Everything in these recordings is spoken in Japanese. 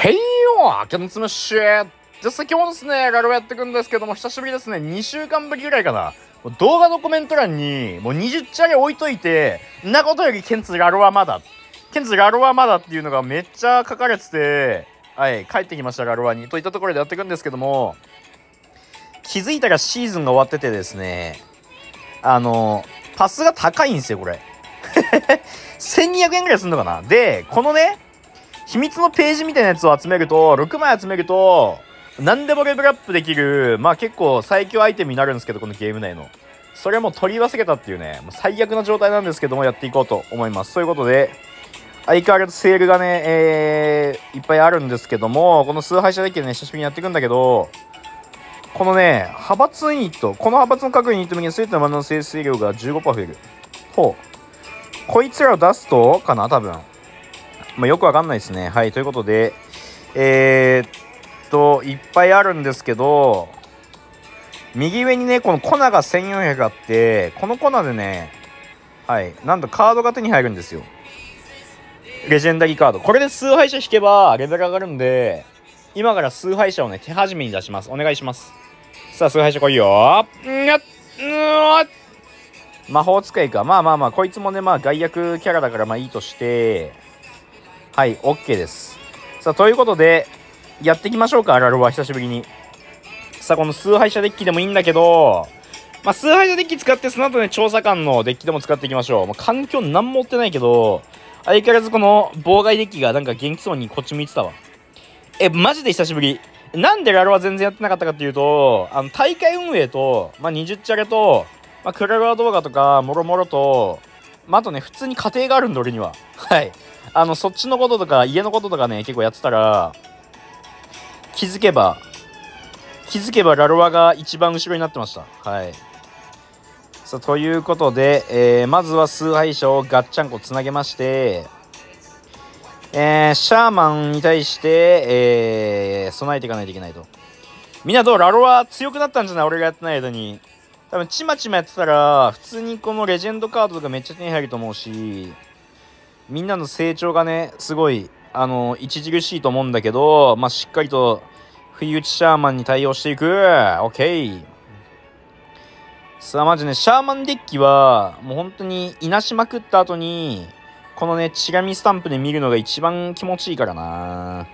へいよケンツムッシュでさ、今日もですね、ガルをやっていくんですけども、久しぶりですね、2週間ぶりぐらいかな。動画のコメント欄に、もう20チャレ置いといて、んなことよりケンツガルはまだ。ケンツガルはまだっていうのがめっちゃ書かれてて、はい、帰ってきました、ガルワに。といったところでやっていくんですけども、気づいたらシーズンが終わっててですね、あの、パスが高いんですよ、これ。1200円ぐらいすんのかなで、このね、秘密のページみたいなやつを集めると、6枚集めると、何でもレベルアップできる、まあ結構最強アイテムになるんですけど、このゲーム内の。それはもう取り忘れたっていうね、もう最悪な状態なんですけども、やっていこうと思います。そういうことで、相変わらずセールがね、えー、いっぱいあるんですけども、この崇拝者デッキでね、久しぶりにやっていくんだけど、このね、派閥ユニット、この派閥の各ユニット右に全てのマナの生成量が15%増える。ほう。こいつらを出すとかな多分。まあ、よくわかんないですね。はい、ということで、えー、っと、いっぱいあるんですけど、右上にね、この粉が1400あって、この粉でね、はい、なんとカードが手に入るんですよ。レジェンダリーカード。これで崇拝者引けばレベル上がるんで、今から崇拝者をね、手始めに出します。お願いします。さあ、崇拝者来いよんやっ魔法使いか。まあまあまあ、こいつもね、まあ外役キャラだからまあいいとして、はい、OK です。さあ、ということで、やっていきましょうか、アラルは、久しぶりに。さあ、この崇拝者デッキでもいいんだけど、まあ、崇拝者デッキ使って、その後ね、調査官のデッキでも使っていきましょう。もう環境何も持ってないけど、相変わらずこの妨害デッキがなんか元気そうにこっち向いてたわ。え、マジで久しぶり。なんでラルは全然やってなかったかっていうと、あの、大会運営と、まあ、20チャレと、まあ、クラルワ動画とか、もろもろと、まあ、あとね、普通に家庭があるんで、俺には。はい。あの、そっちのこととか、家のこととかね、結構やってたら、気づけば、気づけばラロワが一番後ろになってました。はい。さあ、ということで、えー、まずは崇拝者をガッチャンコつなげまして、えー、シャーマンに対して、えー、備えていかないといけないと。みんなどう？ラロワ強くなったんじゃない？俺がやってない間に。多分、ちまちまやってたら、普通にこのレジェンドカードとかめっちゃ手に入ると思うし、みんなの成長がね、すごい、あの、著しいと思うんだけど、まあ、しっかりと、不意打ちシャーマンに対応していく。オッケー。さあ、マジね、シャーマンデッキは、もう本当に、いなしまくった後に、このね、チラミスタンプで見るのが一番気持ちいいからな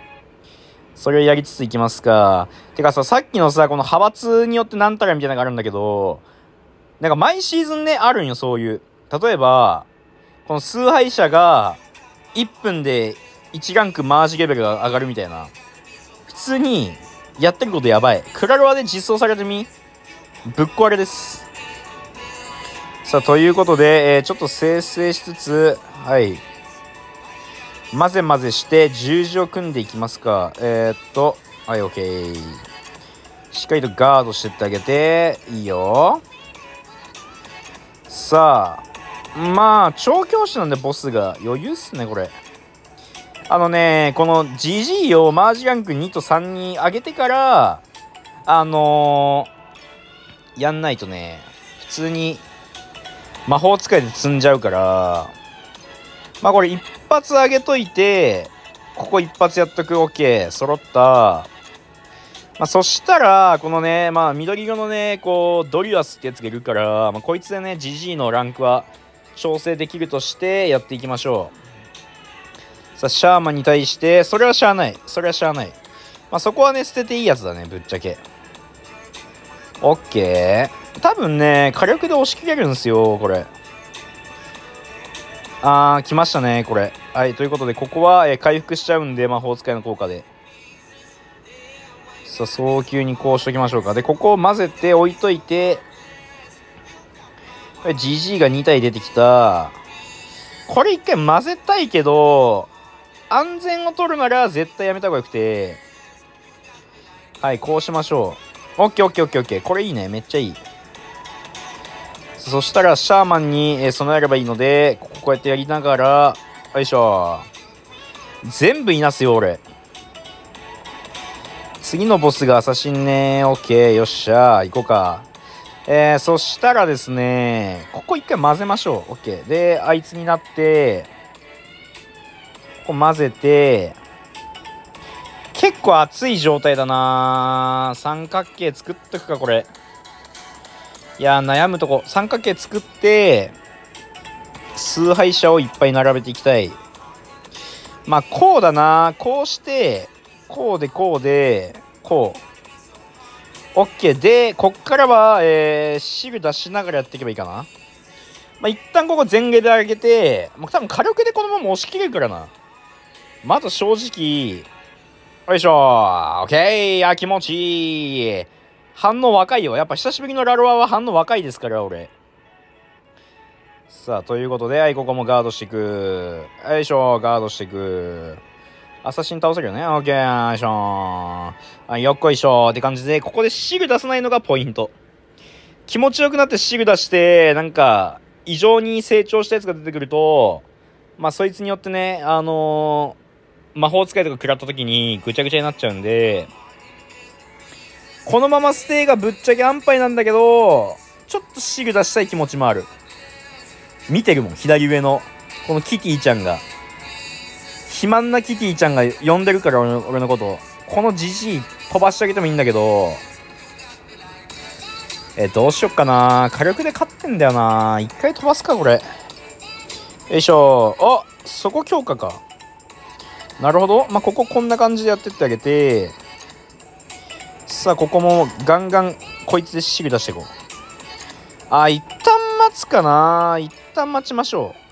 それをやりつついきますか。てかさ、さっきのさ、この派閥によってなんたらみたいなのがあるんだけど、なんか毎シーズンね、あるんよ、そういう。例えば、この崇拝者が1分で1ランクマージレベルが上がるみたいな。普通にやってることやばい。クラロワで実装されてみ？ぶっ壊れです。さあ、ということで、えー、ちょっと生成しつつ、はい。混ぜ混ぜして十字を組んでいきますか。えー、っと、はい、OK。しっかりとガードしてってあげて、いいよ。さあ、まあ、調教師なんでボスが余裕っすね、これ。あのね、この GG をマージランク2と3に上げてから、あのー、やんないとね、普通に魔法使いで積んじゃうから、まあこれ一発上げといて、ここ一発やっとく OK、揃った。まあそしたら、このね、まあ緑色のね、こう、ドリュアスってやつがいるから、まあこいつでね、GG のランクは調整できるとしてやっていきましょう。さあ、シャーマンに対して、それはしゃあない。それはしゃあない。まあ、そこはね、捨てていいやつだね、ぶっちゃけ。オッケー。多分ね、火力で押し切れるんですよ、これ。あー、来ましたね、これ。はい、ということで、ここは、えー、回復しちゃうんで、魔法使いの効果で。さあ、早急にこうしときましょうか。で、ここを混ぜて置いといて、GG が2体出てきた。これ一回混ぜたいけど、安全を取るなら絶対やめた方がよくて。はい、こうしましょう。オッケーオッケーオッケーオッケー。これいいね。めっちゃいい。そしたら、シャーマンに備えればいいので、ここうやってやりながら、よいしょ。全部いなすよ、俺。次のボスがアサシンね。オッケー。よっしゃ。行こうか。えー、そしたらですね、ここ一回混ぜましょう。OK。で、あいつになって、ここ混ぜて、結構熱い状態だな。三角形作っとくかこれ。いや悩むとこ。三角形作って崇拝者をいっぱい並べていきたい。まあこうだな。こうしてこうでこうでこう。OK でこっからは、えー、シグ出しながらやっていけばいいかなまあ一旦ここ全下で上げてもう多分火力でこのまま押し切れるからなまず正直よいしょオッケーあ、気持ちいい反応若いよ。やっぱ久しぶりのラロワは反応若いですから、俺。さあ、ということで、はい、ここもガードしていく。よいしょ、ガードしていく。アサシン倒せるよね。オッケー、よいしょあ、よっこいしょって感じで、ここでシグ出さないのがポイント。気持ちよくなってシグ出して、なんか、異常に成長したやつが出てくると、まあ、そいつによってね、あのー魔法使いとか食らった時にぐちゃぐちゃになっちゃうんで、このままステイがぶっちゃけ安牌なんだけど、ちょっとシグ出したい気持ちもある。見てるもん、左上の。このキティちゃんが。肥満なキティちゃんが呼んでるから俺の俺のこと。このじじい飛ばしてあげてもいいんだけど、え、どうしよっかな火力で勝ってんだよな一回飛ばすか、これ。よいしょ。あそこ強化か。なるほど。まあ、こここんな感じでやってってあげて、さあ、ここもガンガンこいつでシグ出していこう。あ、一旦待つかな一旦待ちましょう。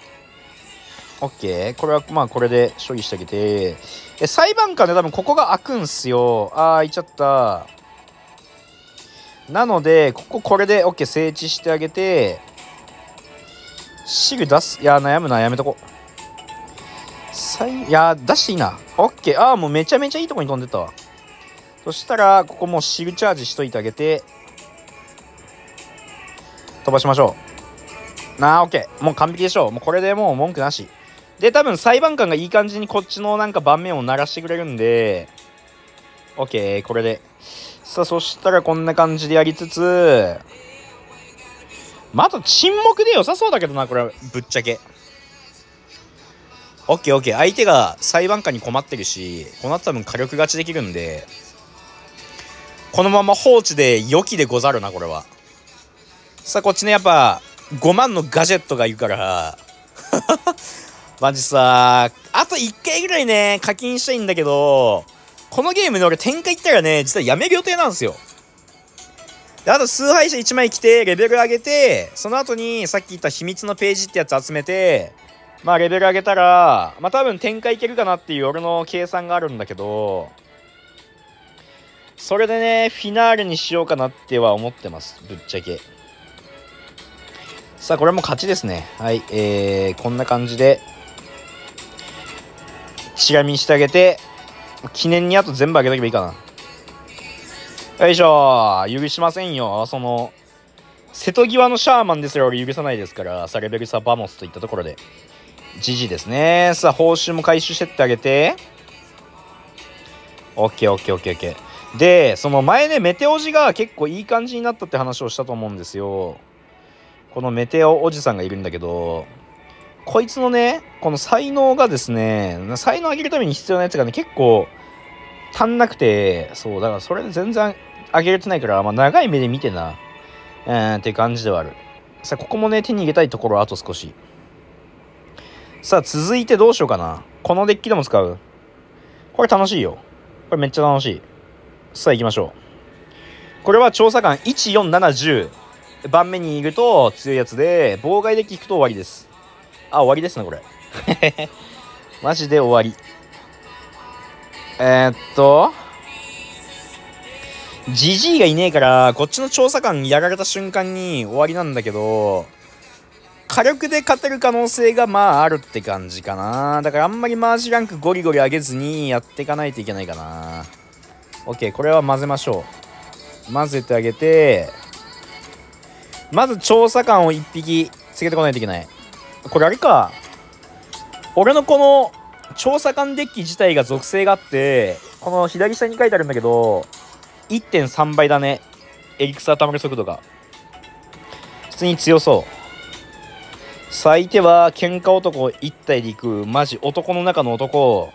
オッケー。これはまあこれで処理してあげて。え、裁判官で多分ここが開くんすよ。あー、開いちゃった。なので、こここれで OK 整地してあげて、シグ出す。いや、悩むな、やめとこう。いや出していいな。オッケー。ああ、もうめちゃめちゃいいとこに飛んでったわ。そしたら、ここもシルチャージしといてあげて、飛ばしましょう。なあ、オッケー。もう完璧でしょう。もうこれでもう文句なし。で、多分裁判官がいい感じにこっちのなんか盤面を鳴らしてくれるんで、オッケー、これで。さあ、そしたらこんな感じでやりつつ、まあ、と沈黙で良さそうだけどな、これは、ぶっちゃけ。オッケーオッケー。相手が裁判官に困ってるし、この後多分火力勝ちできるんで、このまま放置で良きでござるな、これは。さあ、こっちね、やっぱ、5万のガジェットがいるから、マジさ、あと1回ぐらいね、課金したいんだけど、このゲームで俺展開行ったらね、実はやめる予定なんですよ。で、あと崇拝者1枚来て、レベル上げて、その後にさっき言った秘密のページってやつ集めて、まあレベル上げたら、まあ多分展開いけるかなっていう俺の計算があるんだけど、それでね、フィナーレにしようかなっては思ってます。ぶっちゃけ。さあ、これも勝ちですね。はい。えー、こんな感じで、しがみにしてあげて、記念にあと全部あげとけばいいかな。よいしょ許しませんよ。その、瀬戸際のシャーマンですら俺許さないですから、さレベルサバモスといったところで。じじですね。さあ、報酬も回収してってあげて。オッケーオッケーオッケーオッケー。で、その前ね、メテオジが結構いい感じになったって話をしたと思うんですよ。このメテオおじさんがいるんだけど、こいつのね、この才能がですね、才能上げるために必要なやつがね、結構足んなくて、そう、だからそれで全然上げれてないから、まあ長い目で見てな、えー、っていう感じではある。さあ、ここもね、手に入れたいところあと少し。さあ、続いてどうしようかな。このデッキでも使う。これ楽しいよ。これめっちゃ楽しい。さあ、行きましょう。これは調査官1、4、7、10。盤面にいると強いやつで、妨害デッキ引くと終わりです。あ、終わりですね、これ。マジで終わり。えー、っと、ジジイがいねえから、こっちの調査官やられた瞬間に終わりなんだけど、火力で勝てる可能性がまああるって感じかな。だからあんまりマージランクゴリゴリ上げずにやっていかないといけないかな。OK、これは混ぜましょう。混ぜてあげて、まず調査官を1匹つけてこないといけない。これあれか。俺のこの調査官デッキ自体が属性があって、この左下に書いてあるんだけど、1.3倍だね。エリクサー溜まる速度が。普通に強そう。相手は喧嘩男一体で行くマジ男の中の男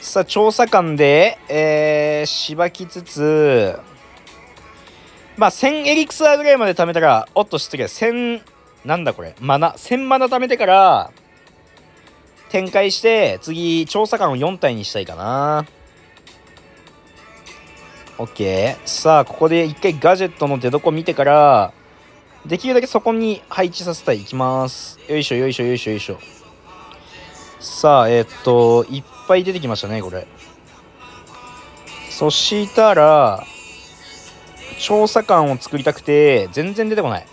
さあ、調査官で、えー、しばきつつ、まあ、1000エリクサーぐらいまで貯めたら、おっと、失礼、1000、なんだこれ、マナ、1000マナ貯めてから、展開して、次、調査官を4体にしたいかな。OK。さあ、ここで一回ガジェットの出所見てから、できるだけそこに配置させたい。いきます。よいしょ、よいしょ、よいしょ、よいしょ。さあ、えー、っと、いっぱい出てきましたね、これ。そしたら、調査官を作りたくて、全然出てこない。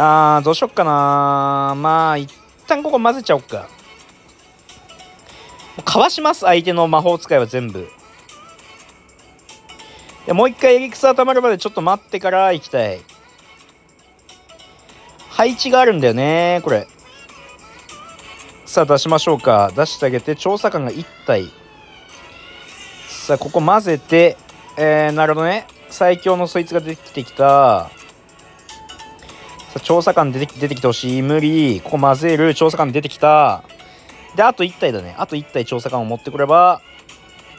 あー、どうしよっかなまあ、一旦ここ混ぜちゃおっか。かわします、相手の魔法使いは全部。でもう一回エリクサー溜まるまでちょっと待ってから行きたい。配置があるんだよね、これ。さあ、出しましょうか。出してあげて、調査官が1体。さあ、ここ混ぜて、えー、なるほどね。最強のそいつが出てきてきた。さ、調査官出て出てきてほしい。無理。ここ混ぜる。調査官出てきた。で、あと1体だね。あと1体調査官を持ってくれば、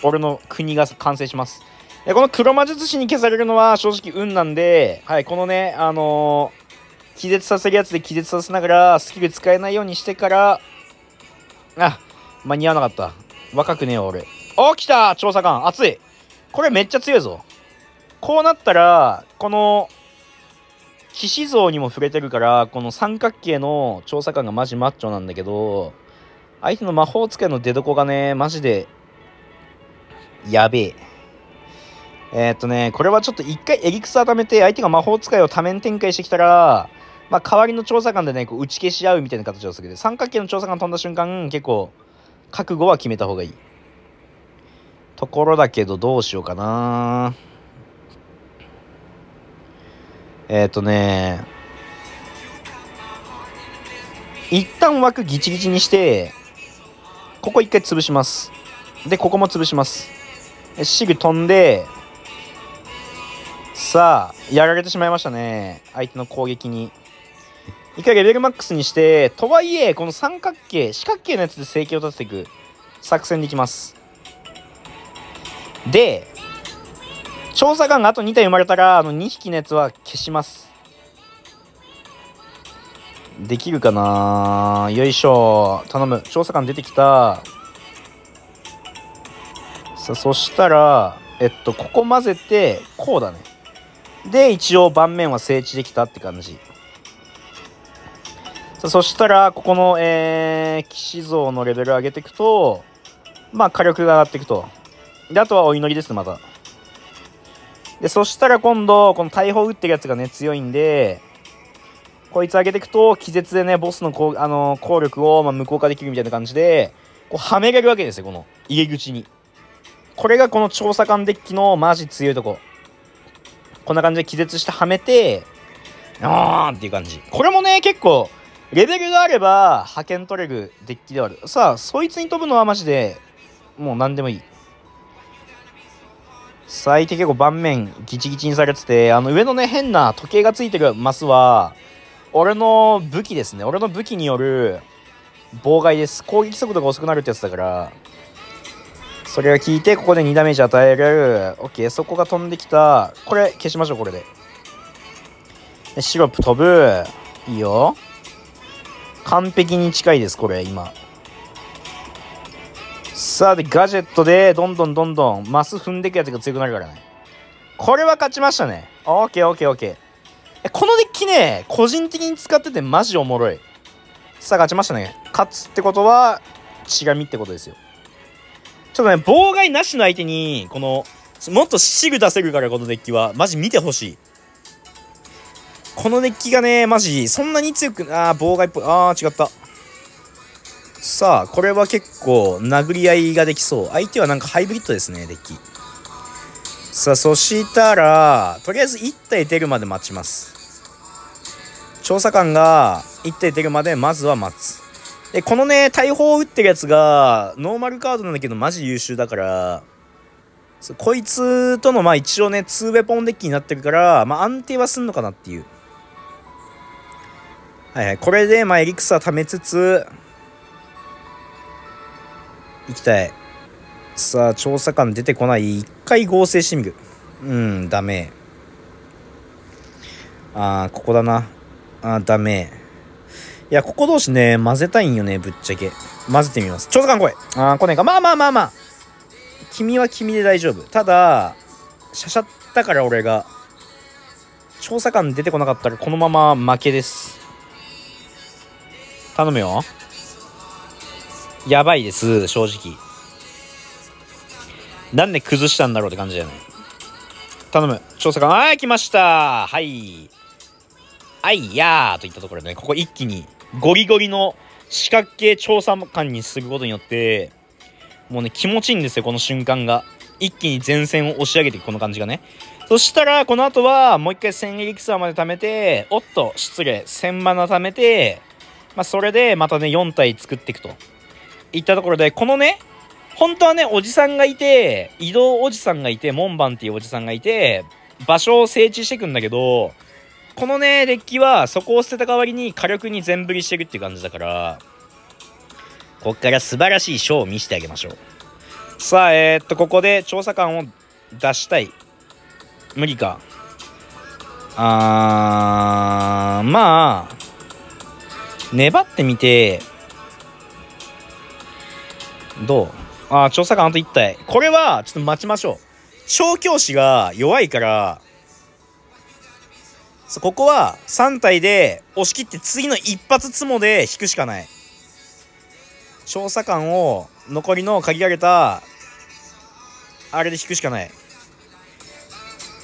俺の国が完成します。でこの黒魔術師に消されるのは正直運なんで、はい、このね、あのー、気絶させるやつで気絶させながらスキル使えないようにしてから、あ、間に合わなかった。若くねえよ、俺。お、来た調査官熱いこれめっちゃ強いぞ。こうなったら、この、騎士像にも触れてるから、この三角形の調査官がマジマッチョなんだけど、相手の魔法使いの出どこがね、マジで、やべえ。えー、っとね、これはちょっと一回エリクサー貯めて、相手が魔法使いを多面展開してきたら、まあ、代わりの調査官でね、こう打ち消し合うみたいな形をするけど、三角形の調査官飛んだ瞬間、結構、覚悟は決めた方がいい。ところだけど、どうしようかなえっ、とね、一旦枠ギチギチにして、ここ一回潰します。で、ここも潰します。すぐ飛んで、さあ、やられてしまいましたね。相手の攻撃に。一回レベルマックスにして、とはいえ、この三角形、四角形のやつで生計を立てていく作戦でいきます。で、調査官があと2体生まれたら、あの2匹のやつは消します。できるかな？よいしょ。頼む。調査官出てきた。さあ、そしたら、えっと、ここ混ぜて、こうだね。で、一応盤面は整地できたって感じ。さそしたら、ここの、えー、騎士像のレベル上げていくと、まあ、火力が上がっていくと。で、あとはお祈りですまた。で、そしたら今度、この大砲撃ってるやつがね、強いんで、こいつ上げていくと、気絶でね、ボスのこうあのー、効力を、ま、無効化できるみたいな感じで、こう、はめれるわけですよ、この入り口に。これがこの調査官デッキのマジ強いとこ。こんな感じで気絶してはめて、あーっていう感じ。これもね、結構、レベルがあれば、派遣取れるデッキではある。さあ、そいつに飛ぶのはマジで、もう何でもいい。さあ、相手結構盤面ギチギチにされてて、あの上のね、変な時計がついてるマスは、俺の武器ですね。俺の武器による妨害です。攻撃速度が遅くなるってやつだから、それを聞いて、ここで2ダメージ与える。OK、そこが飛んできた。これ、消しましょう、これ。でシロップ飛ぶ。いいよ。完璧に近いです、これ、今。さあ、で、ガジェットで、どんどんどんどん、マス踏んでいくやつが強くなるからね。これは勝ちましたね。オッケーオッケーオッケー。このデッキね、個人的に使っててマジおもろい。さあ、勝ちましたね。勝つってことは、血がみってことですよ。ちょっとね、妨害なしの相手に、この、もっとシグ出せるから、このデッキは。マジ見てほしい。このデッキがね、マジ、そんなに強く、あー、妨害っぽい。あー、違った。さあ、これは結構、殴り合いができそう。相手はなんかハイブリッドですね、デッキ。さあ、そしたら、とりあえず1体出るまで待ちます。調査官が1体出るまで、まずは待つ。で、このね、大砲を撃ってるやつが、ノーマルカードなんだけど、マジ優秀だから、こいつとの、まあ一応ね、2ウェポンデッキになってるから、まあ安定はすんのかなっていう。はいはい。これで、まあエリクサー貯めつつ、行きたい。さあ、調査官出てこない。一回合成してみる。うん、ダメ。あー、ここだな。あー、ダメ。いや、ここ同士ね、混ぜたいんよね、ぶっちゃけ。混ぜてみます。調査官来い。あー、来ねえか。まあまあまあまあ。君は君で大丈夫。ただ、しゃしゃったから俺が。調査官出てこなかったらこのまま負けです。頼むよ。やばいです、正直。なんで崩したんだろうって感じだよね。頼む。調査官、あー、来ましたはい。あいやーといったところでね、ここ一気にゴリゴリの四角形調査官にすることによって、もうね、気持ちいいんですよ、この瞬間が。一気に前線を押し上げていく、この感じがね。そしたら、この後は、もう一回1000エリクサまで貯めて、おっと、失礼、1000マナ貯めて、まあ、それで、またね、4体作っていくと。いったところで、このね、本当はね、おじさんがいて、移動おじさんがいて、門番っていうおじさんがいて、場所を整地していくんだけど、このね、デッキは、そこを捨てた代わりに火力に全振りしてるっていう感じだから、こっから素晴らしいショーを見せてあげましょう。さあ、えー、っと、ここで調査官を出したい。無理か。あー、まあ、粘ってみて、どう？あー、調査官あと1体。これは、ちょっと待ちましょう。調教師が弱いから、ここは3体で押し切って次の一発ツモで引くしかない。調査官を残りの限られたあれで引くしかない。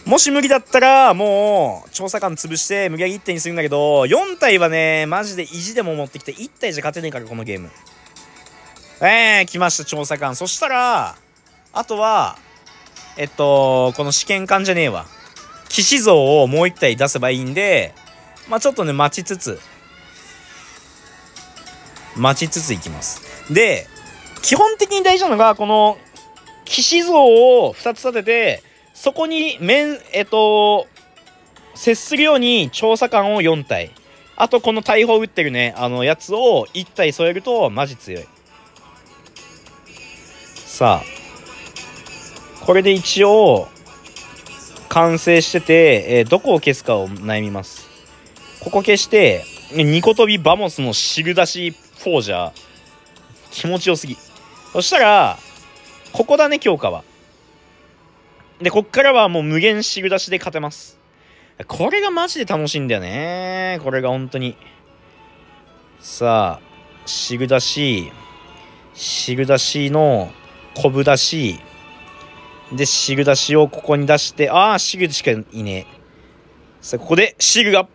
もし無理だったら、もう、調査官潰して、無理やり1体にするんだけど、4体はね、マジで意地でも持ってきて、1体じゃ勝てねえから、このゲーム。えー、来ました、調査官。そしたら、あとは、えっと、この試験官じゃねえわ。騎士像をもう1体出せばいいんで、まあちょっとね、待ちつつ、待ちつついきます。で、基本的に大事なのが、この騎士像を2つ立てて、そこに面、えっと、接するように調査官を4体。あとこの大砲撃ってるね、あのやつを1体添えるとマジ強い。さあ、これで一応、完成してて、えー、どこを消すかを悩みます。ここ消して、ニコ飛びバモスのシル出しフォージャー。気持ちよすぎ。そしたら、ここだね、強化は。で、こっからはもう無限シグ出しで勝てます。これがマジで楽しいんだよね。これが本当に。さあ、シグ出し、シグ出しのコブ出し、で、シグ出しをここに出して、ああ、シグしかいねえ。さあ、ここでシグが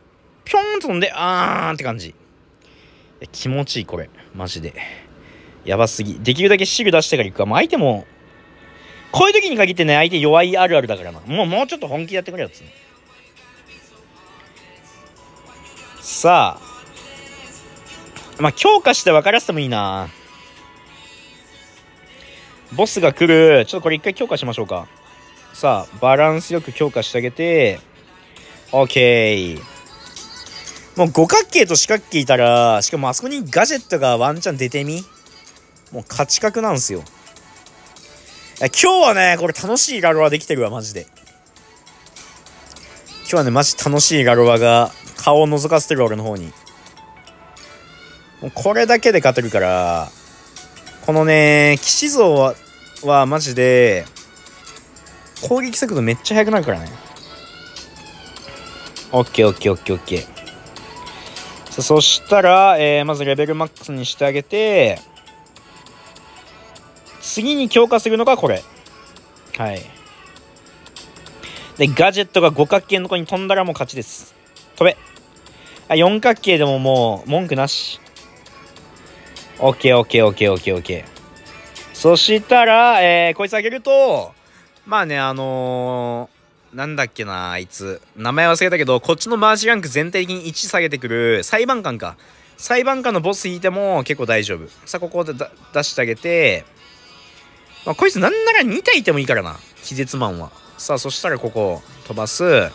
ぴょんと飛んで、あーんって感じ。気持ちいい、これ。マジで。やばすぎ。できるだけシグ出してから行くか。もう相手も、こういう時に限ってね、相手弱いあるあるだからな。もう、もうちょっと本気でやってくれよっつね。さあ。まあ、強化して分からせてもいいな。ボスが来る。ちょっとこれ一回強化しましょうか。さあ、バランスよく強化してあげて、OK。もう五角形と四角形いたら、しかもあそこにガジェットがワンチャン出てみもう勝ち確なんすよ。今日はね、これ楽しいガロアできてるわ、マジで。今日はね、マジ楽しいガロアが顔を覗かせてる俺の方に。もうこれだけで勝てるから、このね、騎士像は、はマジで、攻撃速度めっちゃ速くなるからね。オッケーオッケーオッケーオッケー。そしたら、えー、まずレベルマックスにしてあげて、次に強化するのがこれ。はい。で、ガジェットが五角形のとこに飛んだらもう勝ちです。飛べ。あ、四角形でももう文句なし。オッケーオッケーオッケーオッケーオッケー。そしたら、えー、こいつあげると、まあね、あのー、なんだっけな、あいつ。名前忘れたけど、こっちのマージランク全体的に1下げてくる裁判官か。裁判官のボス引いても結構大丈夫。さあ、ここで出してあげて、まあ、こいつなんなら2体いてもいいからな。気絶マンは。さあ、そしたらここ飛ばす。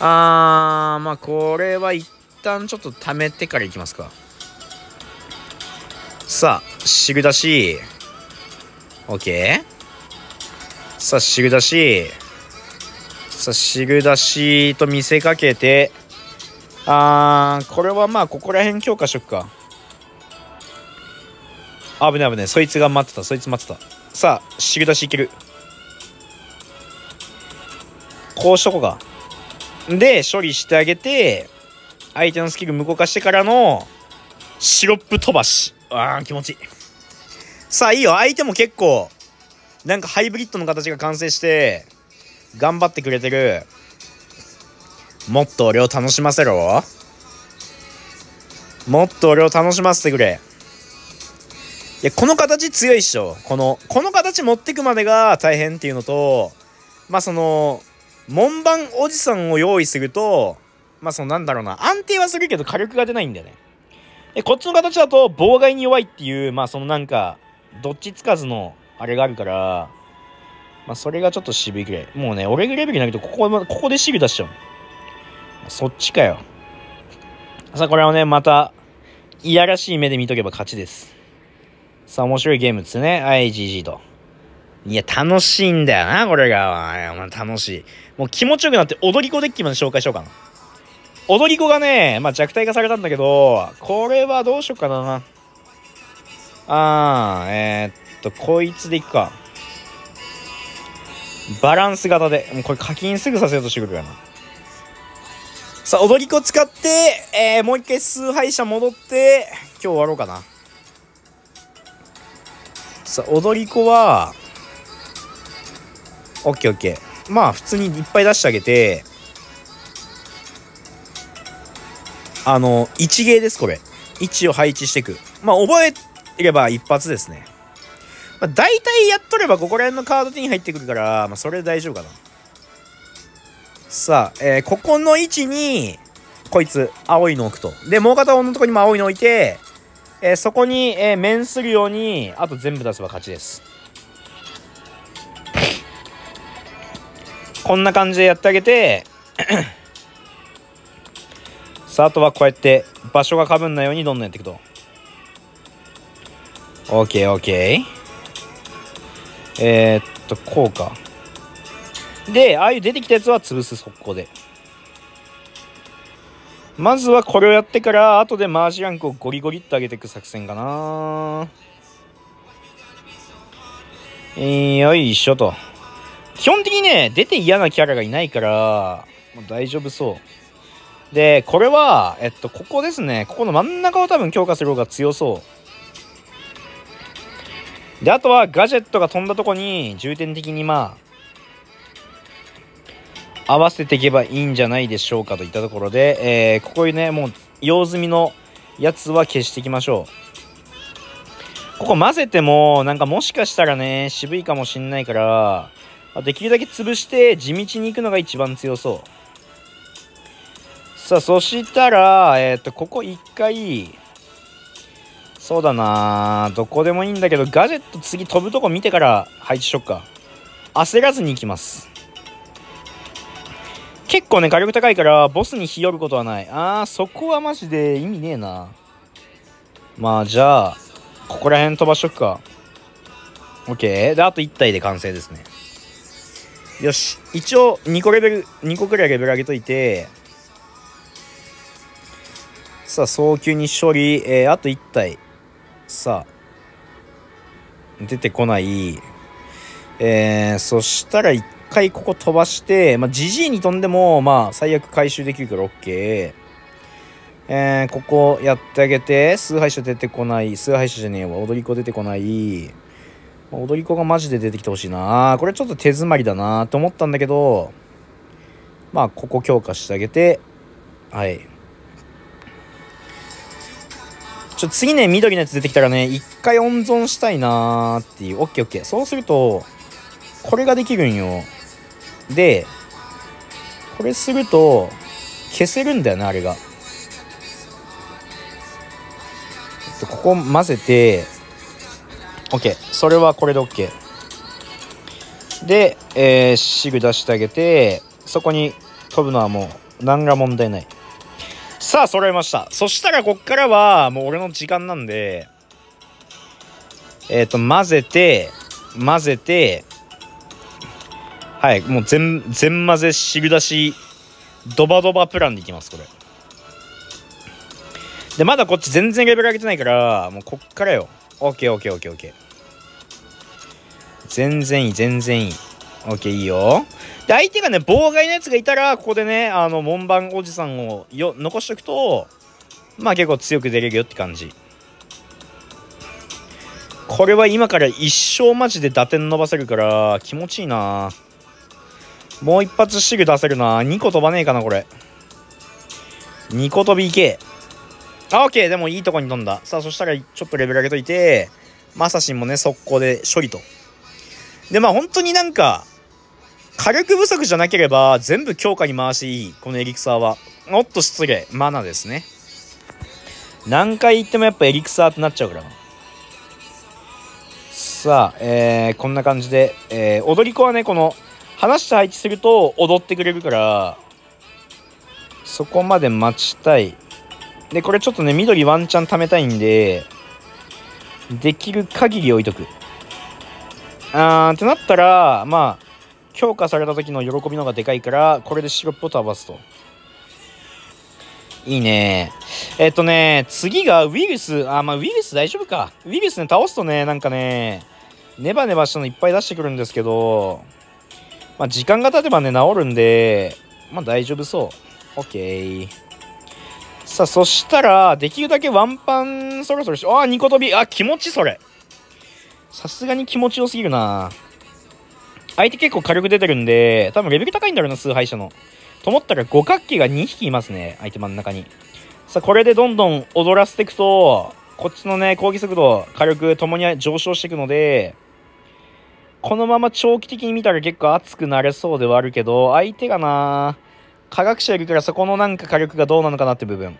あー、まあこれは一旦ちょっと貯めてからいきますか。さあ、シグだし。OK さあシグ出し。さあシグ出しと見せかけて。あーこれはまあここら辺強化しとくか。危ない危ない。そいつが待ってた。そいつ待ってた。さあシグ出しいける。こうしとこうか。で処理してあげて相手のスキル無効化してからのシロップ飛ばし。あー気持ちいい。さあいいよ。相手も結構なんかハイブリッドの形が完成して頑張ってくれてる。もっと俺を楽しませろ。もっと俺を楽しませてくれ。いやこの形強いっしょ。このこの形持ってくまでが大変っていうのとまあその門番おじさんを用意するとまあそのなんだろうな。安定はするけど火力が出ないんだよね。でこっちの形だと妨害に弱いっていうまあそのなんかどっちつかずのあれがあるからまあそれがちょっと渋いくらいもうね俺がレベルになるとここここでシグ出しちゃうそっちかよさあこれはねまたいやらしい目で見とけば勝ちですさあ面白いゲームですね IGG といや、楽しいんだよな、これが。楽しい。もう気持ちよくなって踊り子デッキまで紹介しようかな。踊り子がね、まあ、弱体化されたんだけど、これはどうしようかな。あー、えー、っと、こいつでいくか。バランス型で。もうこれ課金すぐさせようとしてくるからな。さあ、踊り子使って、えー、もう一回崇拝者戻って、今日終わろうかな。さあ、踊り子は、オッケーオッケー。まあ、普通にいっぱい出してあげて、あの、一芸です、これ。位置を配置していく。まあ、覚えれば一発ですね。まあ、大体やっとればここら辺のカード手に入ってくるから、まあ、それで大丈夫かな。さあ、えー、ここの位置に、こいつ、青いの置くと。で、もう片方のとこにも青いの置いて、えー、そこに、えー、面するように、あと全部出せば勝ちです。こんな感じでやってあげてさあ、あとはこうやって場所がかぶんないようにどんどんやっていくと。OK、OK。えー、っと、こうか。で、ああいう出てきたやつは潰す、速攻で。まずはこれをやってから、後でマージランクをゴリゴリっと上げていく作戦かな。よいしょと。基本的にね、出て嫌なキャラがいないから、大丈夫そう。で、これは、えっと、ここですね。ここの真ん中を多分強化する方が強そう。で、あとはガジェットが飛んだとこに重点的にまあ、合わせていけばいいんじゃないでしょうかといったところで、えー、ここにね、もう用済みのやつは消していきましょう。ここ混ぜても、なんかもしかしたらね、渋いかもしんないから、できるだけ潰して地道に行くのが一番強そう。さあ、そしたら、えっ、ー、と、ここ一回、そうだなどこでもいいんだけど、ガジェット次飛ぶとこ見てから配置しよっか。焦らずに行きます。結構ね、火力高いから、ボスに日和ることはない。あー、そこはマジで意味ねえな。まあ、じゃあ、ここら辺飛ばしとくか。OK。で、あと1体で完成ですね。よし。一応、2個レベル、2個くらいレベル上げといて、さあ、早急に処理、えー、あと1体。さあ、出てこない。えー、そしたら1回ここ飛ばして、まあ、GG に飛んでも、まあ、最悪回収できるから OK。えー、ここやってあげて、崇拝者出てこない。崇拝者じゃねえわ。踊り子出てこない。踊り子がマジで出てきてほしいなこれちょっと手詰まりだなと思ったんだけどまあここ強化してあげてはいちょ次ね緑のやつ出てきたらね一回温存したいなーっていうオッケーオッケーそうするとこれができるんよでこれすると消せるんだよなあれがここ混ぜて OK。それはこれで OK。で、えー、シグ出してあげて、そこに飛ぶのはもう何ら問題ない。さあ、揃いました。そしたらこっからはもう俺の時間なんで、えっ、ー、と、混ぜて、混ぜてはいもう全全混ぜ汁出しドバドバプランでいきますこれ。でまだこっち全然レベル上げてないからもうこっからよ。OKOKOKOK 全然いい全然いい。OK いいよ。で相手がね妨害のやつがいたらここでねあの門番おじさんをよ残しとくとまあ結構強く出れるよって感じ。これは今から一生マジで打点伸ばせるから気持ちいいな。もう一発シグ出せるな。2個飛ばねえかなこれ。2個飛びいけ。あオッケー。でもいいとこに飛んだ。さあそしたらちょっとレベル上げといてマサシンもね速攻で処理と。でまあ本当になんか火力不足じゃなければ全部強化に回していい。このエリクサーは。おっと失礼。マナですね。何回言ってもやっぱエリクサーってなっちゃうから。さあ、えー、こんな感じで、えー、踊り子はねこの話して配置すると踊ってくれるからそこまで待ちたい。でこれちょっとね緑ワンチャン貯めたいんでできる限り置いとく。あーってなったらまあ強化された時の喜びの方がでかいからこれでシロップを飛ばすと。いいね。えっとね次がウイルス。あまあウイルス大丈夫か。ウイルスね倒すとねなんかねネバネバしたのいっぱい出してくるんですけどまあ時間が経てばね治るんでまあ大丈夫そう。OK さあそしたらできるだけワンパンそろそろしああ2個飛びあ気持ちそれ。さすがに気持ちよすぎるな。相手結構火力出てるんで多分レベル高いんだろうな崇拝者の。と思ったら五角形が2匹いますね相手真ん中に。さあこれでどんどん踊らせていくとこっちのね攻撃速度火力ともに上昇していくのでこのまま長期的に見たら結構熱くなれそうではあるけど相手がな科学者いるからそこのなんか火力がどうなのかなって部分。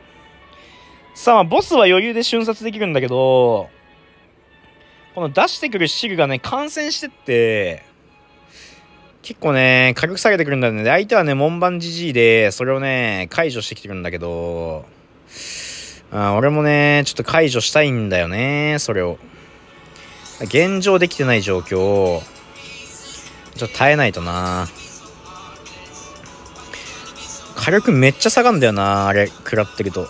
さあボスは余裕で瞬殺できるんだけどこの出してくる汁がね感染してって結構ね、火力下げてくるんだよね。相手はね、門番じじいで、それをね、解除してきてくるんだけど、あ俺もね、ちょっと解除したいんだよね、それを。現状できてない状況を、ちょっと耐えないとな。火力めっちゃ下がるんだよな、あれ、食らってると。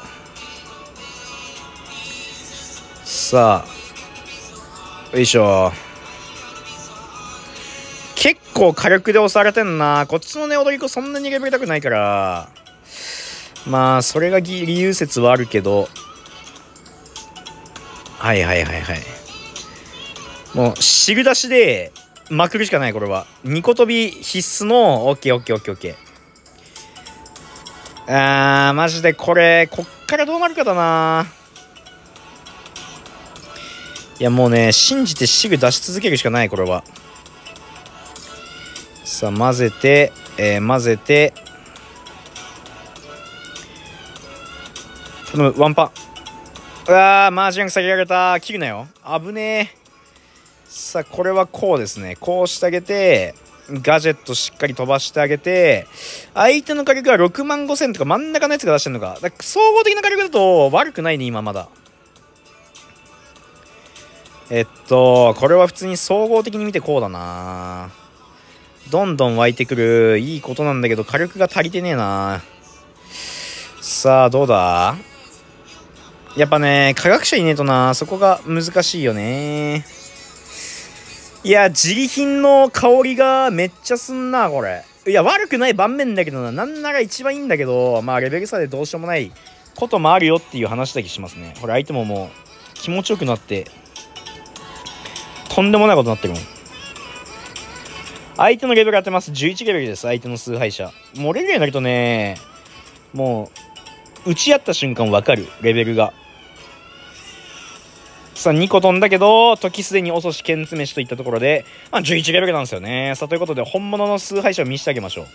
さあ、よいしょ。結構火力で押されてんな。こっちのね、踊り子そんなにレベル高くないから。まあ、それが理由説はあるけど。はいはいはいはい。もう、汁出しで、まくるしかない、これは。2個飛び必須の、オッケーオッケーオッケーオッケー。あー、マジでこれ、こっからどうなるかだな。いや、もうね、信じてシグ出し続けるしかない、これは。さあ混ぜて、えー、混ぜて。頼むワンパン。うわーマージャン下げられた。切るなよ。危ねえ。さあこれはこうですね。こうしてあげてガジェットしっかり飛ばしてあげて相手の火力が6万5000とか真ん中のやつが出してるのか。だか総合的な火力だと悪くないね今まだ。えっとこれは普通に総合的に見てこうだな。どんどん湧いてくる。いいことなんだけど火力が足りてねえな。さあどうだ？やっぱね科学者いねえとな。そこが難しいよね。いや自利品の香りがめっちゃすんなこれ。いや悪くない盤面だけどな。なんなら一番いいんだけどまあレベル差でどうしようもない。こともあるよっていう話だけしますね。これ相手ももう気持ちよくなってとんでもないことになってるもん。相手のレベル当てます。11レベルです。相手の崇拝者。もう俺ぐらいになるとね、もう、打ち合った瞬間わかる。レベルが。さあ、2個飛んだけど、時すでに遅し、剣詰めしといったところで、まあ、11レベルなんですよね。さあ、ということで、本物の崇拝者を見せてあげましょう。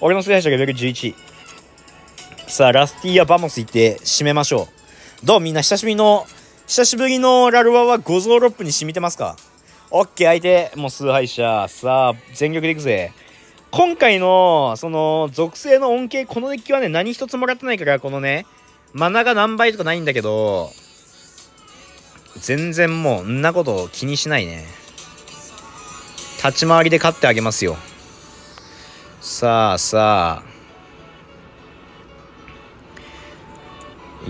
俺の崇拝者レベル11。さあ、ラスティア・ vamos 行って締めましょう。どう？みんな久しぶりの、久しぶりのラロワは五臓六腑に染みてますか？オッケー相手もう崇拝者さあ全力でいくぜ今回のその属性の恩恵このデッキはね何一つもらってないからこのねマナが何倍とかないんだけど全然もうんなこと気にしないね立ち回りで勝ってあげますよ。さあさあ。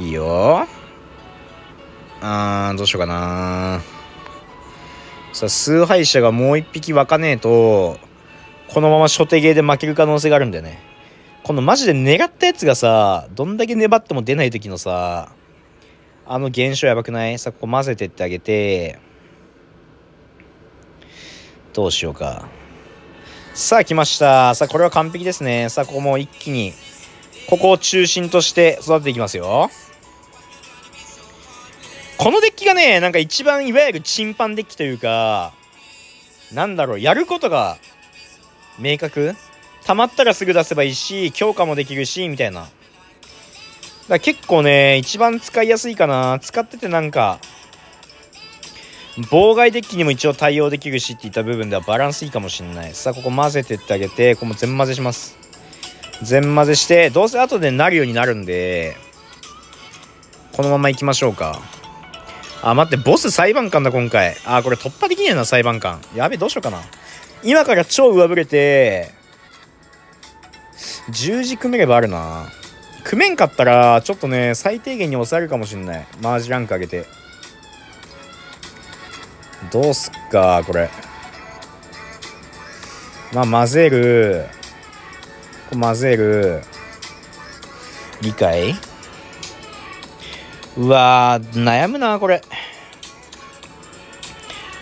いいよ。あー、どうしようかな。さ、崇拝者がもう一匹湧かねえと、このまま初手ゲーで負ける可能性があるんだよね。このマジで狙ったやつがさ、どんだけ粘っても出ない時のさ、あの現象やばくない？さ、ここ混ぜてってあげて、どうしようか。さあ、来ました。さあ、これは完璧ですね。さあ、ここも一気に、ここを中心として育てていきますよ。このデッキがね、なんか一番いわゆるチンパンデッキというか、なんだろう、やることが明確？溜まったらすぐ出せばいいし、強化もできるし、みたいな。だ結構ね、一番使いやすいかな。使っててなんか、妨害デッキにも一応対応できるしっていった部分ではバランスいいかもしんない。さあ、ここ混ぜてってあげて、ここも全混ぜします。全混ぜして、どうせ後でなるようになるんで、このまま行きましょうか。あ、待って、ボス裁判官だ、今回。あ、これ突破できねえな、裁判官。やべ、どうしようかな。今から超上振れて、十字組めればあるな。組めんかったら、ちょっとね、最低限に抑えるかもしんない。マージランク上げて。どうすっか、これ。まあ、混ぜる。混ぜる。理解？うわ悩むな、これ。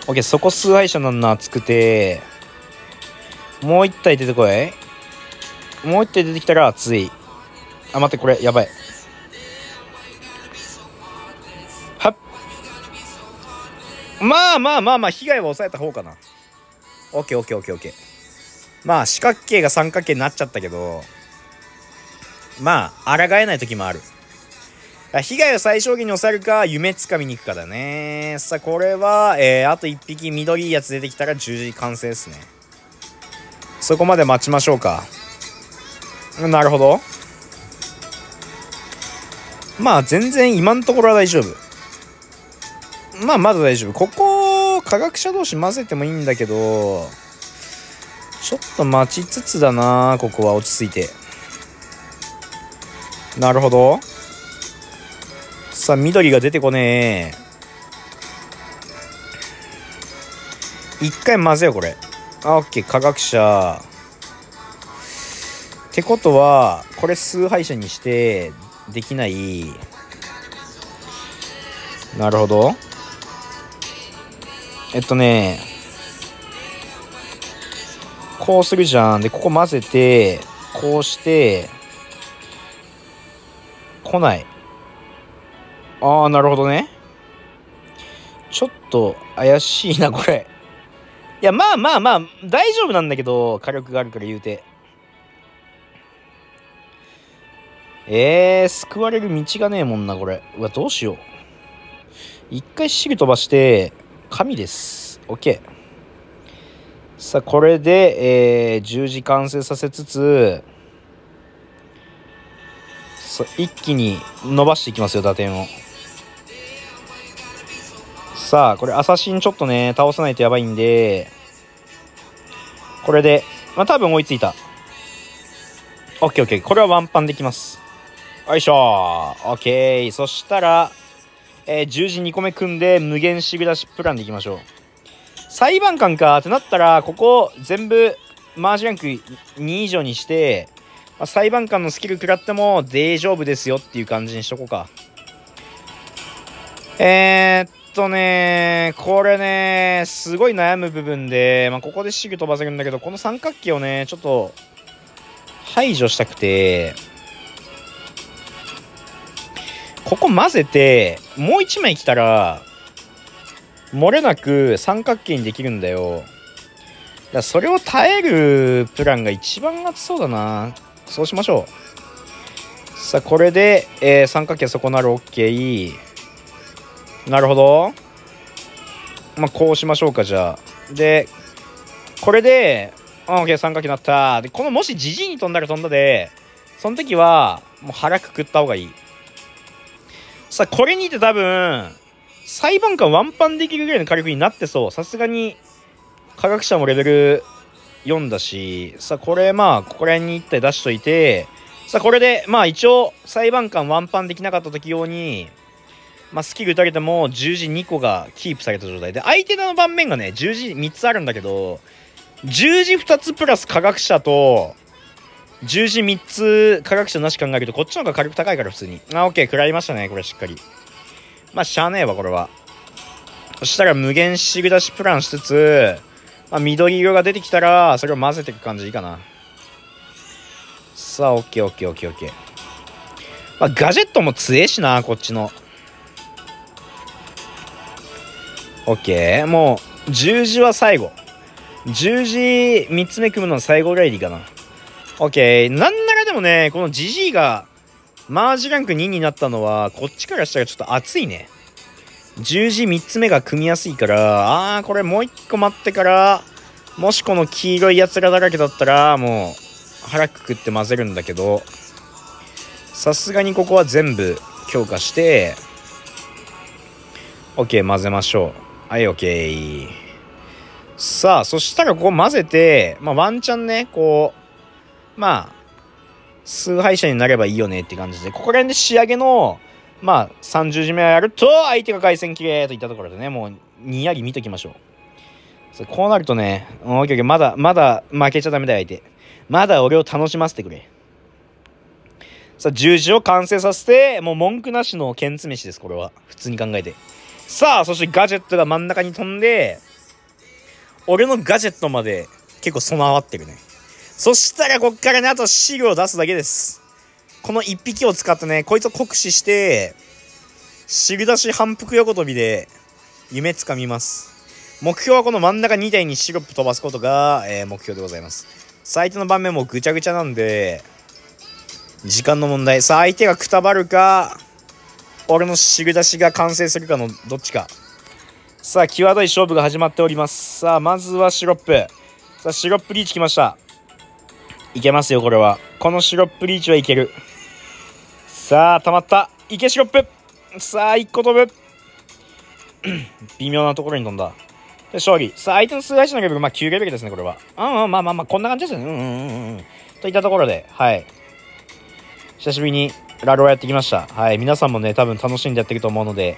オッケー、そこ崇拝者なんな、熱くて。もう一体出てこい。もう一体出てきたら熱い。あ、待って、これ、やばいはっ。まあまあまあまあ、被害は抑えた方かな。オッケーオッケーオッケーオッケー。まあ、四角形が三角形になっちゃったけど、まあ、抗えない時もある。被害を最小限に抑えるか、夢つかみに行くかだね。さあ、これは、えー、あと1匹緑いやつ出てきたら十字完成ですね。そこまで待ちましょうか。なるほど。まあ、全然今のところは大丈夫。まあまだ大丈夫。ここ、科学者同士混ぜてもいいんだけど、ちょっと待ちつつだな、ここは落ち着いて。なるほど。さあ、緑が出てこねえ。一回混ぜよ、これ。あ、オッケー、科学者。ってことは、これ崇拝者にして、できない。なるほど。えっとね、こうするじゃん。で、ここ混ぜて、こうして、来ない。ああ、なるほどね。ちょっと怪しいな、これ。いや、まあまあまあ、大丈夫なんだけど、火力があるから言うて。えー、救われる道がねえもんな、これ。うわ、どうしよう。一回シル飛ばして、神です。OK。さあ、これで、えー、十字完成させつつ、一気に伸ばしていきますよ、打点を。さあ、これ、アサシンちょっとね、倒さないとやばいんで、これで、まあ、多分追いついた。オッケーオッケー。これはワンパンできます。よいしょオッケー。そしたら、えー、十字2個目組んで無限シグラシプランでいきましょう。裁判官かってなったら、ここ全部マージランク2以上にして、まあ、裁判官のスキル食らっても大丈夫ですよっていう感じにしとこうか。えー、っとね、これね、すごい悩む部分で、まあ、ここでシグ飛ばせるんだけど、この三角形をね、ちょっと排除したくて、ここ混ぜて、もう1枚来たら、漏れなく三角形にできるんだよ。だそれを耐えるプランが一番熱そうだな。そうしましょう。さあ、これで、えー、三角形そこなる OK。なるほど。まあ、こうしましょうか、じゃあ。で、これで、OK、三角形になった。で、このもしじじいに飛んだら飛んだで、その時は、もう腹くくった方がいい。さあ、これにて多分、裁判官ワンパンできるぐらいの火力になってそう。さすがに、科学者もレベル4だし、さあ、これまあ、ここら辺に1体出しといて、さあ、これで、まあ一応、裁判官ワンパンできなかった時用に、まあ、スキル打たれても十字2個がキープされた状態で、相手の盤面がね、十字3つあるんだけど、十字2つプラス科学者と、十字3つ科学者なし考えると、こっちの方が火力高いから普通に。あ、オッケー、食らいましたね、これしっかり。まあ、しゃあねえわ、これは。そしたら無限シグ出しプランしつつ、まあ、緑色が出てきたら、それを混ぜていく感じいいかな。さあ、オッケーオッケーオッケーオッケー。まあ、ガジェットも強えしな、こっちの。オッケー。もう、十字は最後。十字3つ目組むの最後ぐらいでいいかな。オッケー。なんならでもね、このジジイが、マージランク2になったのは、こっちからしたらちょっと熱いね。十字3つ目が組みやすいから、あー、これもう1個待ってから、もしこの黄色いやつらだらけだったら、もう、腹くくって混ぜるんだけど、さすがにここは全部強化して、OK、混ぜましょう。はい、OK。さあ、そしたらここ混ぜて、まあ、ワンチャンね、こう、まあ、崇拝者になればいいよねって感じで、ここら辺で仕上げの、まあ、30時目をやると、相手が回線きれといったところでね、もう、にやり見ときましょう。こうなるとね、オッケー、まだ、まだ負けちゃダメだよ、相手。まだ俺を楽しませてくれ。さあ、十字を完成させて、もう文句なしの剣詰めしです、これは。普通に考えて。さあ、そしてガジェットが真ん中に飛んで、俺のガジェットまで結構備わってるね。そしたらこっからね、あと資料を出すだけです。この1匹を使ってね、こいつを酷使して、汁出し反復横跳びで夢つかみます。目標はこの真ん中2台にシロップ飛ばすことが、えー、目標でございます。さあ、相手の盤面もぐちゃぐちゃなんで、時間の問題。さあ、相手がくたばるか、俺の汁出しが完成するかのどっちか。さあ、際どい勝負が始まっております。さあ、まずはシロップ。さあ、シロップリーチ来ました。いけますよ、これは。このシロップリーチはいける。さあ、溜まった。いけ、シロップ。さあ、1個飛ぶ。微妙なところに飛んだ。で、勝利。さあ、相手の数配信のレベル、まあ、9レベルですね、これは。うんうん、まあまあまあ、こんな感じですよね。うんうんうんうん。といったところで、はい。久しぶりにラローやってきました。はい。皆さんもね、多分楽しんでやってると思うので、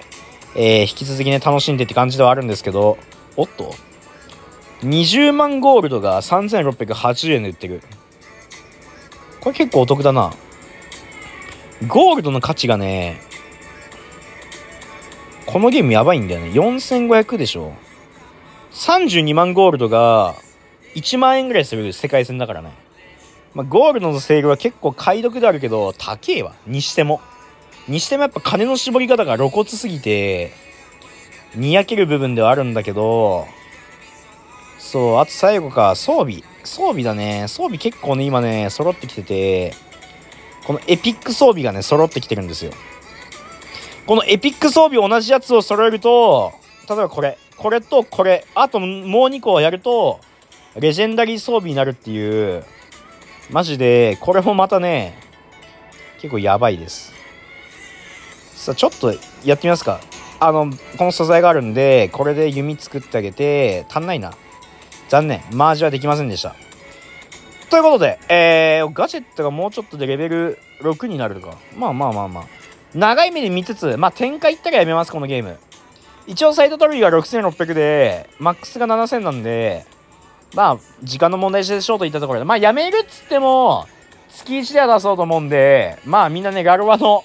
えー、引き続きね、楽しんでって感じではあるんですけど、おっと ?20 万ゴールドが3680円で売ってる。これ結構お得だな。ゴールドの価値がね、このゲームやばいんだよね。4500でしょ。32万ゴールドが1万円ぐらいする世界戦だからね。まあ、ゴールドのセールは結構買い得であるけど、高えわ。にしても。にしてもやっぱ金の絞り方が露骨すぎて、にやける部分ではあるんだけど、そう、あと最後か、装備。装備だね。装備結構ね、今ね、揃ってきてて、このエピック装備がね、揃ってきてるんですよ。このエピック装備同じやつを揃えると、例えばこれ、これとこれ、あともう2個をやると、レジェンダリー装備になるっていう、マジで、これもまたね、結構やばいです。さあ、ちょっとやってみますか。あの、この素材があるんで、これで弓作ってあげて、足んないな。残念。マージはできませんでした。ということで、えー、ガジェットがもうちょっとでレベル6になるか。まあまあまあまあ。長い目で見つつ、まあ展開いったらやめます、このゲーム。一応サイトトロフィーが6600で、マックスが7000なんで、まあ、時間の問題でしょうといったところで、まあ、やめるっつっても、月1では出そうと思うんで、まあ、みんなね、ガルワの、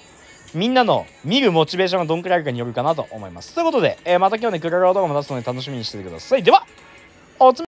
みんなの見るモチベーションがどんくらいあるかによるかなと思います。ということで、えー、また今日ね、クラロワ動画も出すので楽しみにしててください。では、おつ